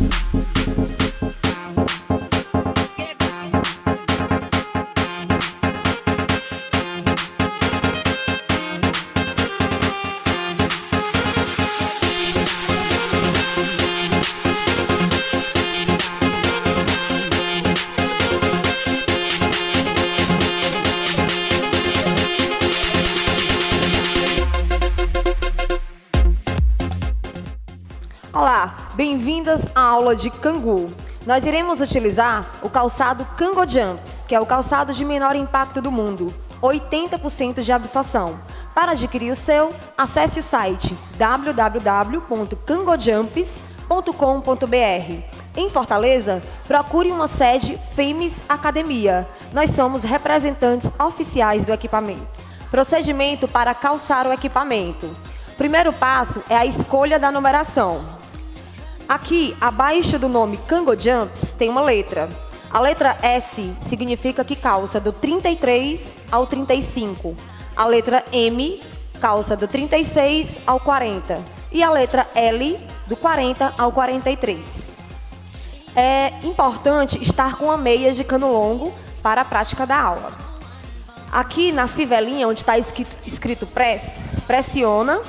you aula de Cangu. Nós iremos utilizar o calçado Cango Jumps, que é o calçado de menor impacto do mundo, 80% de absorção. Para adquirir o seu, acesse o site www.cangojumps.com.br. Em Fortaleza, procure uma sede FEMES Academia. Nós somos representantes oficiais do equipamento. Procedimento para calçar o equipamento. Primeiro passo é a escolha da numeração. Aqui, abaixo do nome Kango Jumps, tem uma letra. A letra S significa que calça do 33 ao 35. A letra M calça do 36 ao 40. E a letra L do 40 ao 43. É importante estar com a meia de cano longo para a prática da aula. Aqui na fivelinha, onde está escrito press, pressiona,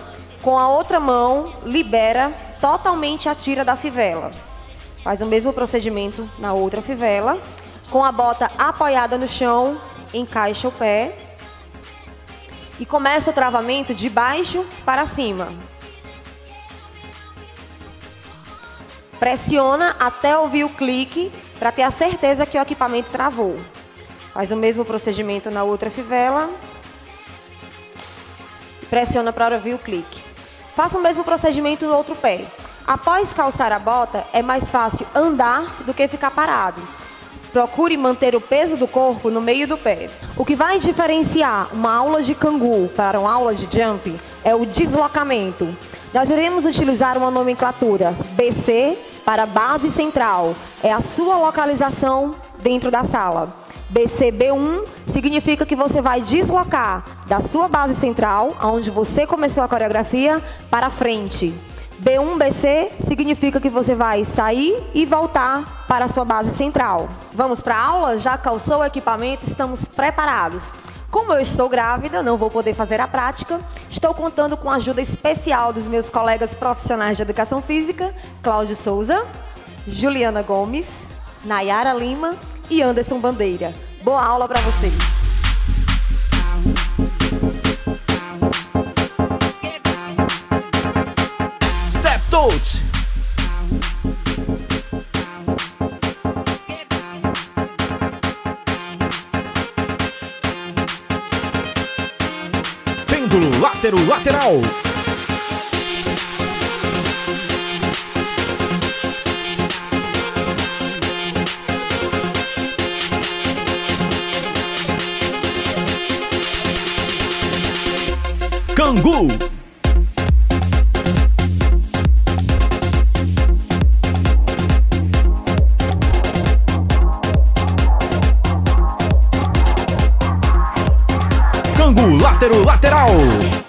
com a outra mão libera totalmente a tira da fivela. Faz o mesmo procedimento na outra fivela. Com a bota apoiada no chão, encaixa o pé. E começa o travamento de baixo para cima. Pressiona até ouvir o clique para ter a certeza que o equipamento travou. Faz o mesmo procedimento na outra fivela. Pressiona para ouvir o clique. Faça o mesmo procedimento no outro pé. Após calçar a bota, é mais fácil andar do que ficar parado. Procure manter o peso do corpo no meio do pé. O que vai diferenciar uma aula de cangu para uma aula de jump é o deslocamento. Nós iremos utilizar uma nomenclatura BC para base central. É a sua localização dentro da sala. BCB1 significa que você vai deslocar da sua base central, onde você começou a coreografia, para frente. B1BC significa que você vai sair e voltar para a sua base central. Vamos para a aula? Já calçou o equipamento? Estamos preparados. Como eu estou grávida, não vou poder fazer a prática, estou contando com a ajuda especial dos meus colegas profissionais de educação física, Cláudio Souza, Juliana Gomes, Nayara Lima e Anderson Bandeira. Boa aula para vocês. Step Touch. Pêndulo látero lateral. Cangu. Cangu látero lateral.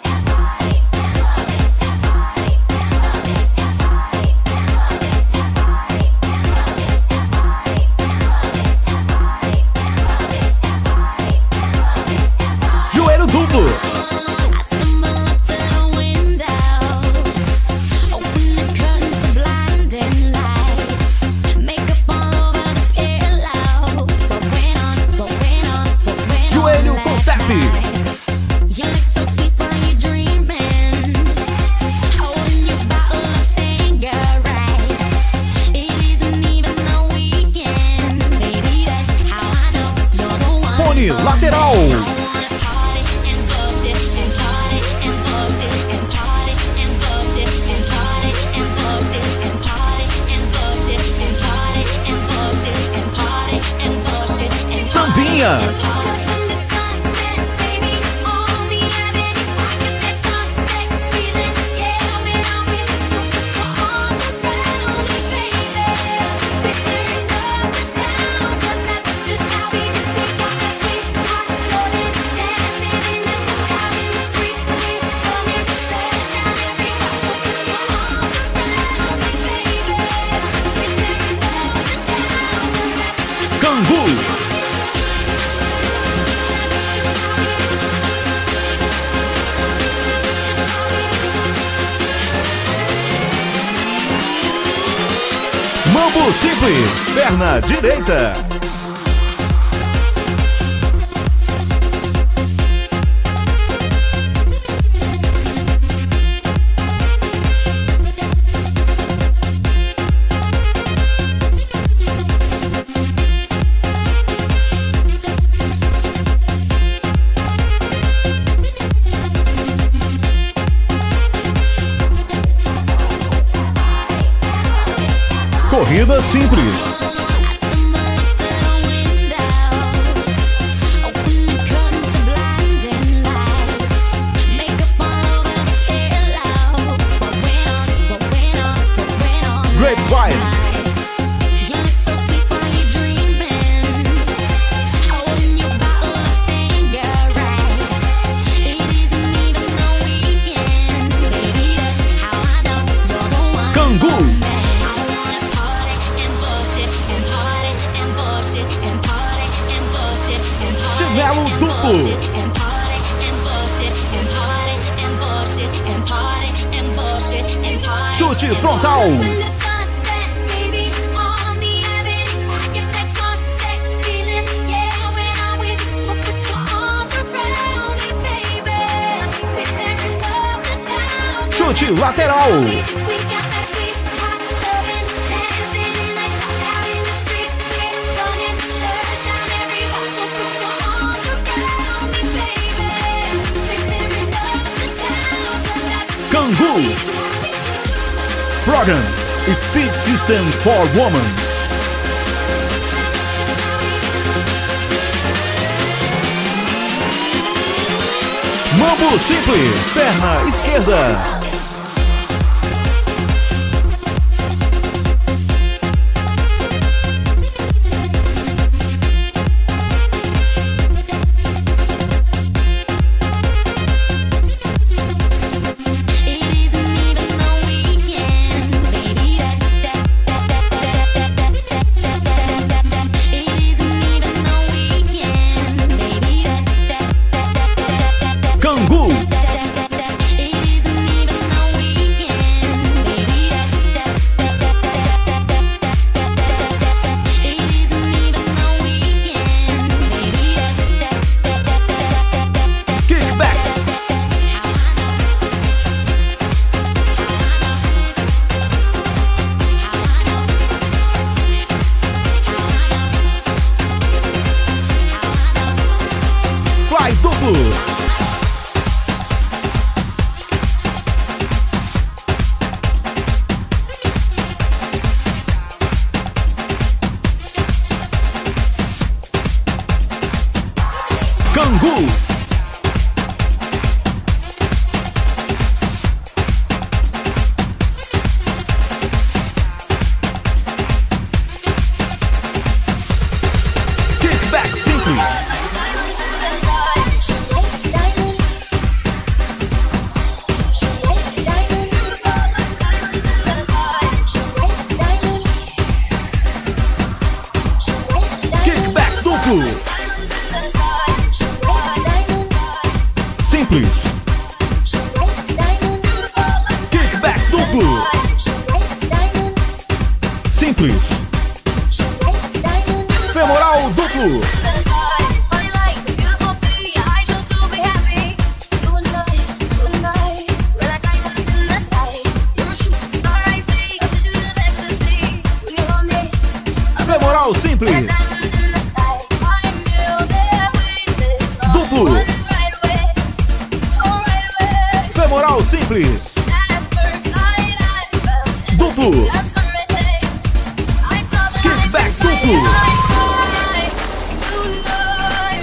And Sambinha. Mambo simples, perna direita. Corrida simples. Chinelo duplo. Chute frontal. Chute lateral. Program. Speed System for Woman. Mambo simples, perna esquerda.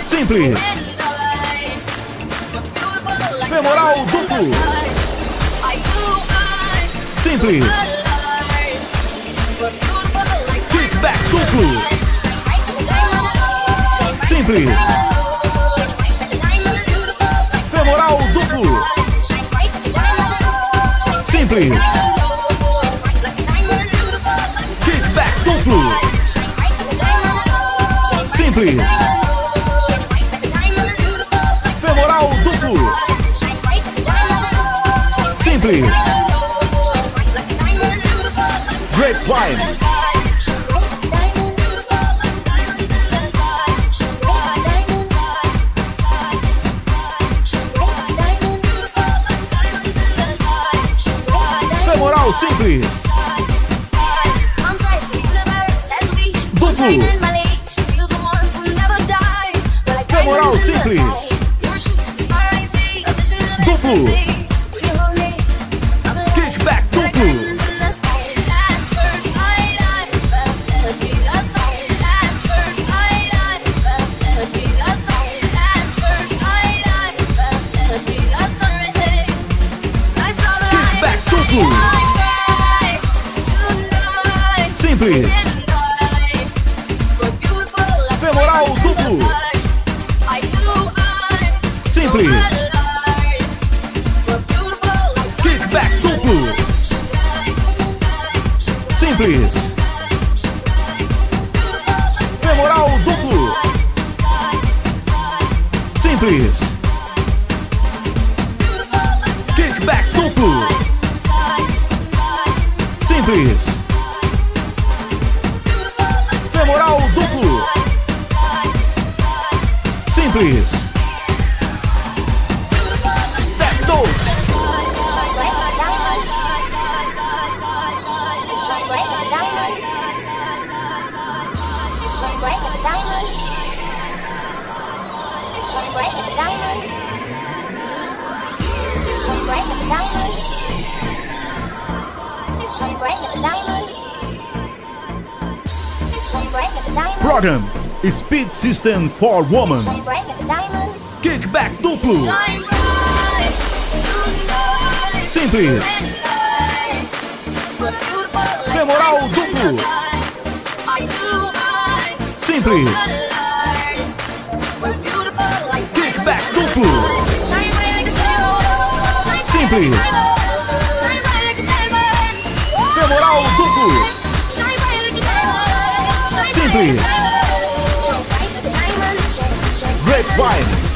Simples. Femoral duplo. Simples. Kickback duplo. Simples. Femoral duplo. Simples. Simples. Femoral duplo. Simples. Grapevine. Papo. Programs Speed System for Woman Kickback duplo. Simples Femoral duplo. Simples Kickback duplo. Simples please. Red wine.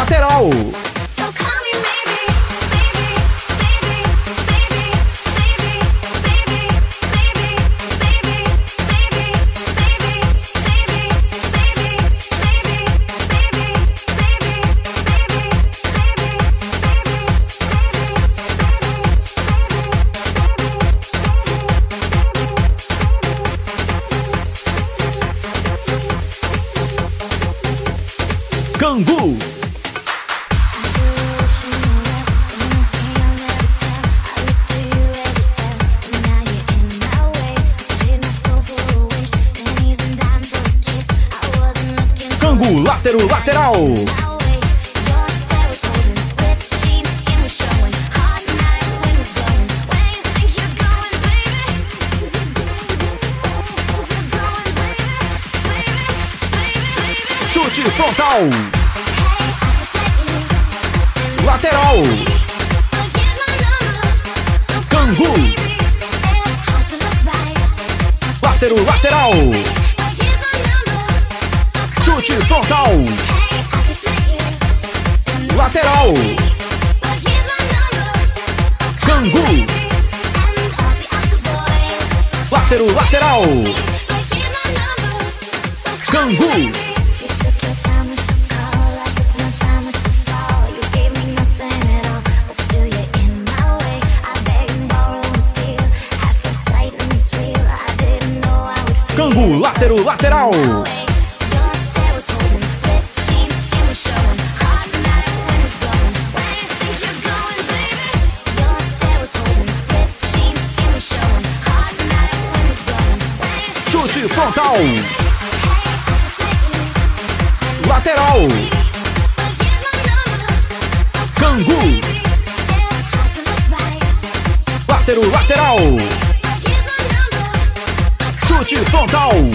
lateral. Chute frontal. Lateral. Cangu. Látero lateral. Chute frontal. Lateral. Cangu. Látero lateral. Cangu. Cangu, látero lateral. Chute frontal. Lateral. Cangu. Látero lateral. Frontal.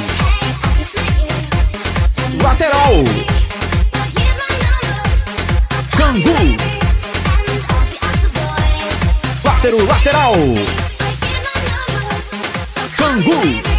Lateral. Cangu. Látero lateral. Cangu.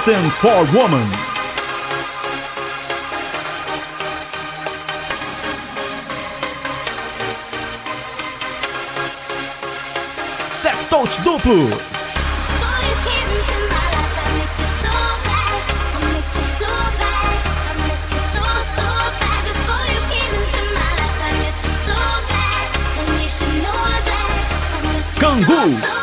System for Woman. Step Touch duplo. Cangu.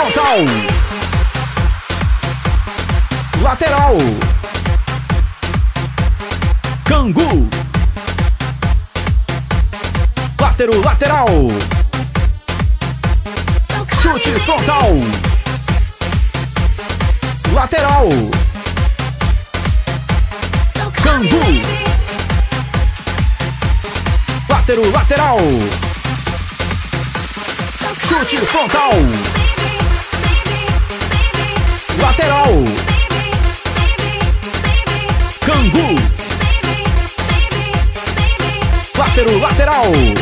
Frontal. Lateral. Cangu. Látero lateral. Chute frontal. Lateral. Cangu. Látero lateral. Chute frontal. Látero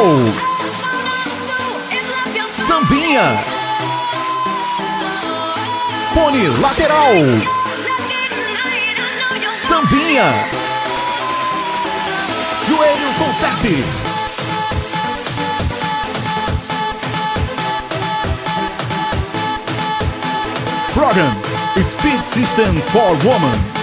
lateral. Sambinha. Pone lateral. Sambinha. Joelho com tap. Program Speed System for Woman.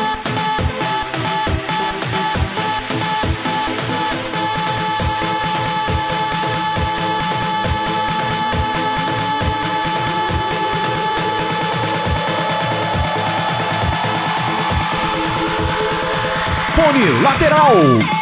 Pone lateral.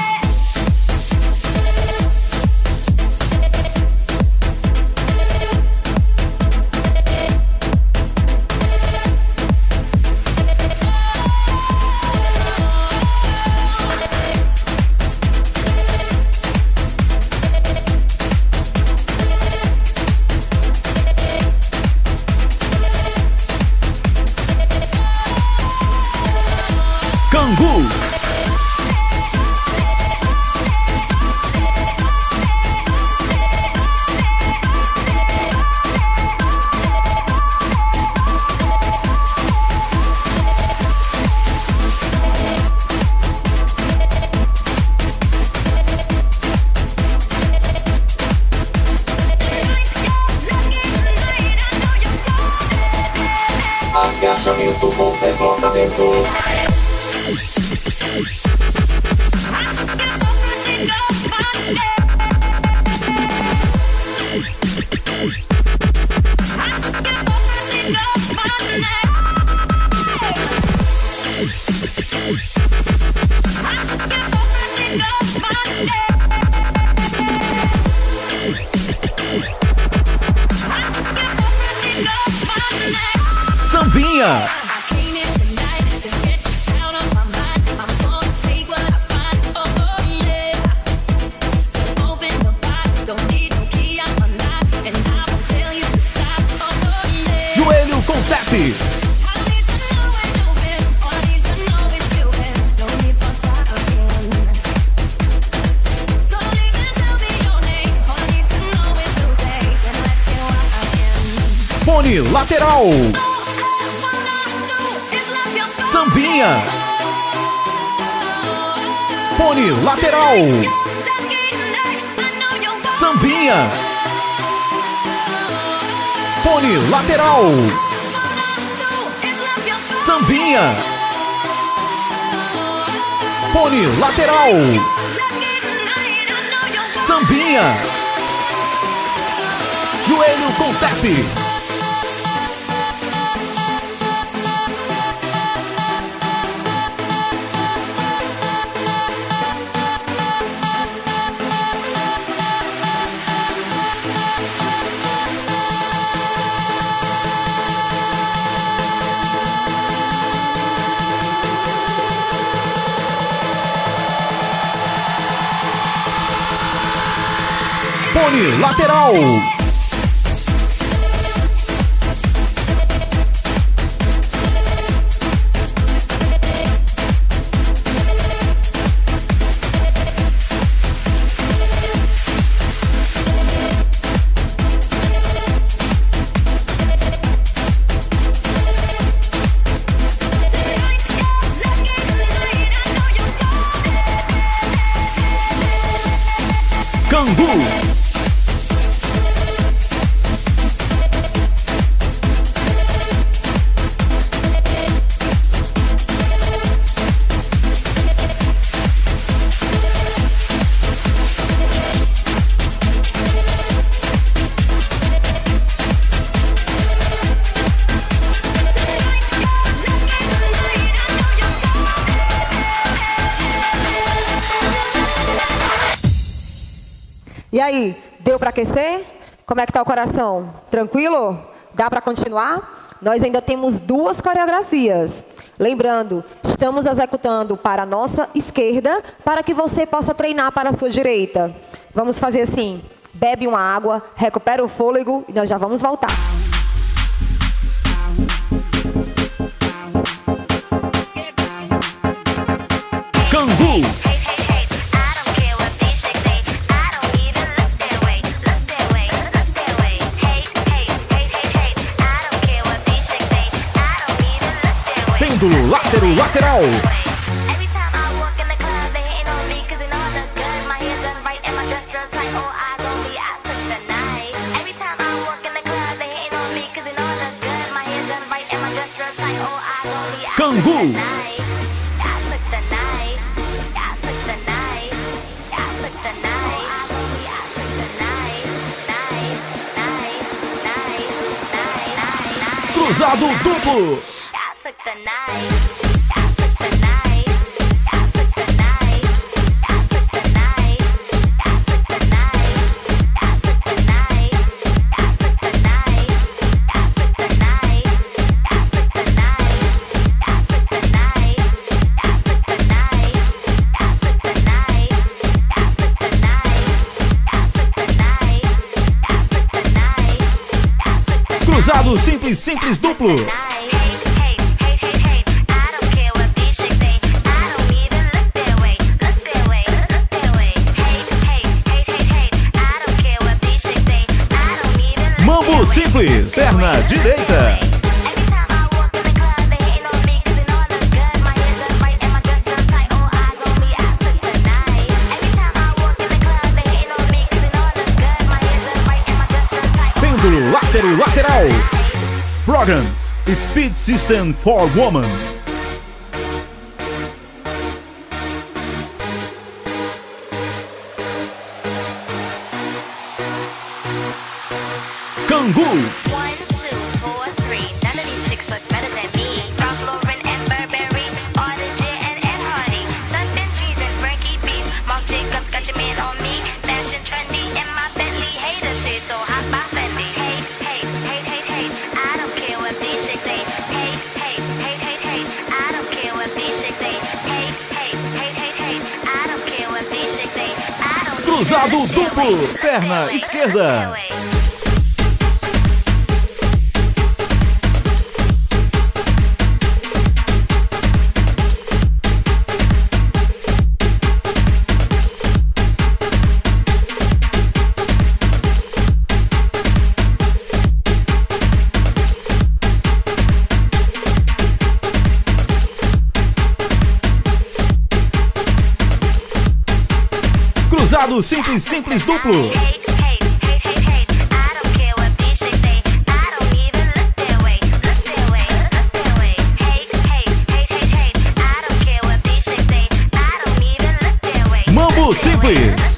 Cangu. Pone lateral. Sambinha. Pone lateral. Sambinha. Pone lateral. Sambinha. Pone lateral. Sambinha. Joelho com tap. Lateral. E aí, deu para aquecer? Como é que está o coração? Tranquilo? Dá para continuar? Nós ainda temos duas coreografias. Lembrando, estamos executando para a nossa esquerda, para que você possa treinar para a sua direita. Vamos fazer assim, bebe uma água, recupera o fôlego e nós já vamos voltar. lateral. Cangu. Cruzado duplo. I took the night. simples, simples duplo. Mambo simples, perna direita. Pêndulo, látero, lateral. programs Speed System for Women. kangoo. Duplo, perna esquerda. Simples Simples Duplo. Mambo Simples.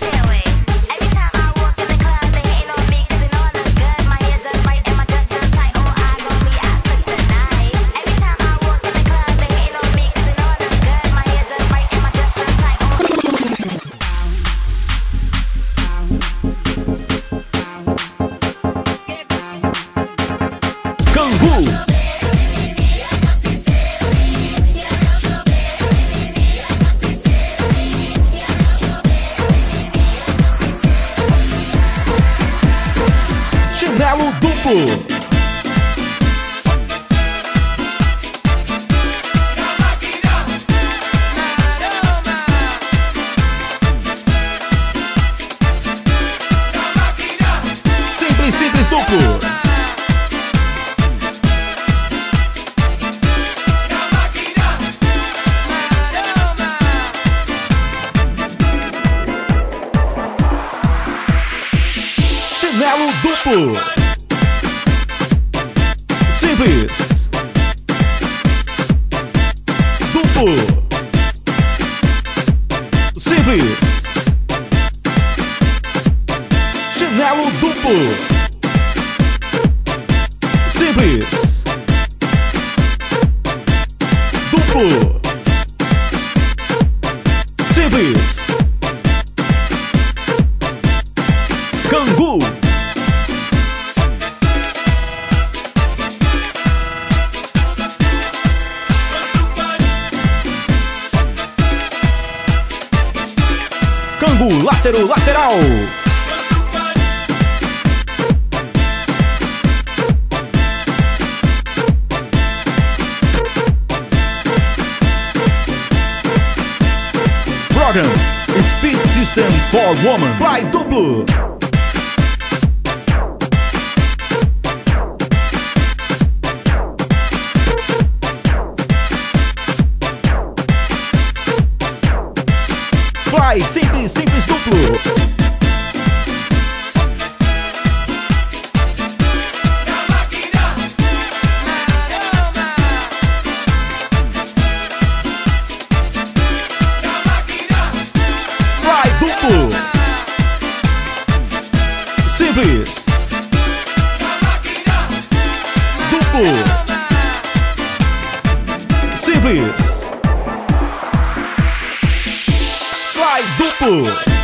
Marshmallow Duplo. hétero lateral. Program Speed System for Woman Fly Duplo. papo.